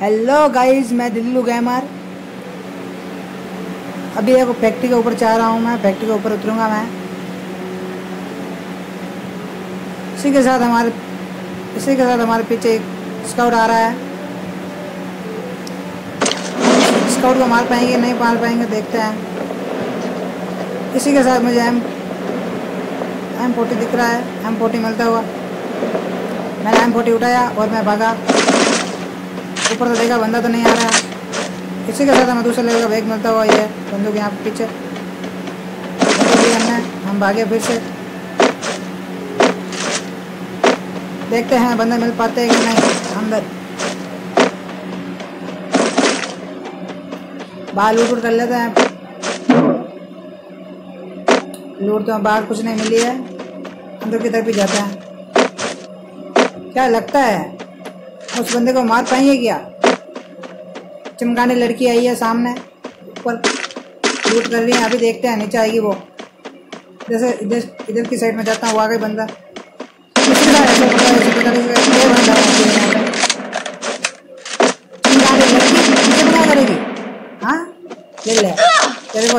Hello guys मैं दिल्लू gamer. अभी देखो फैक्ट्री के ऊपर चाह रहा हूँ मैं फैक्ट्री के ऊपर उतरूँगा मैं। इसी के साथ हमारे, इसी के साथ हमारे पीछे एक स्काउट आ रहा है। स्काउट को मार पाएँगे, नहीं मार पाएँगे, देखते हैं। इसी के साथ मुझे एम एम फोर्टी दिख रहा है एम फोर्टी मिलता हुआ। मैंने एम फोर्टी उठाया और मैं भागा। ऊपर से देखा, बंदा तो नहीं आ रहा इसी के साथ हमें दूसरे लेवल का बैग मिलता हुआ ये बंदूक यहाँ पे पीछे। हम भागे फिर से। देखते हैं बंदे मिल पाते हैं कि नहीं, अंदर। बाहर लूट वूट कर लेते हैं। लूट तो बाहर कुछ नहीं मिली है। अंदर की तरफ़ ही जाते हैं। क्या लगता है? उस बंदे को मार पाएँगे क्या? चमकाने लड़की आई है सामने, ऊपर लूट कर रही है, अभी देखते हैं, नीचे आएगी वो। जैसे इधर इधर की साइड में जाता हूँ वो आ गई बंदा करेगी? हाँ? ले ले, तेरे को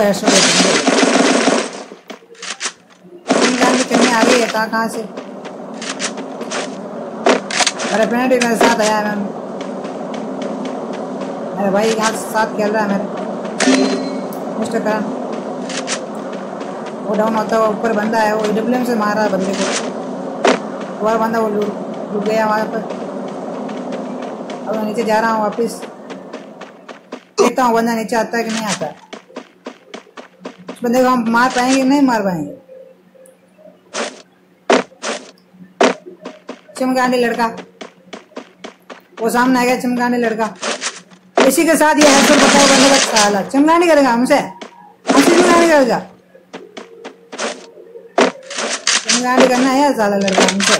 आ गई है, कहाँ से? मेरे फ्रेंड मेरे साथ आया मैम। मेरे भाई यहाँ साथ खेल रहा है मेरे। मिस्टर करण वो डाउन होता हुआ ऊपर बंदा है, वो डब्ल्यू से मार रहा है बंदे को। वो बंदा वो लुट गया वहाँ पर। अब मैं नीचे जा रहा हूँ वापस। देखता हूँ बंदा नीचे आता है कि नहीं आता। उस बंदे को हम मार पाएँगे नहीं मार पाएँगे? चमकाने लड़का। वो सामने आ गया चमकाने लड़का। इसी के साथ ये हेडफोन बताओ बंदे का साला चमकाने करेगा हमसे? हमसे चमकाने करेगा? चमकाने करना है साला लड़का हमसे।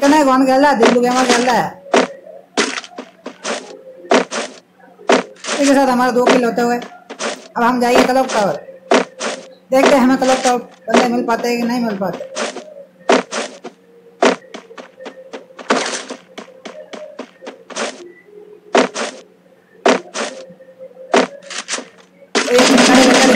कहना कौन खेल रहा है? दिल्लू गेमर खेल रहा है। इसके साथ हमारा दो किल होते हुए। अब हम जाइए क्लब टावर देखते हैं हमें क्लब टावर बंदे मिल पाते हैं कि नहीं मिल पाते। voy a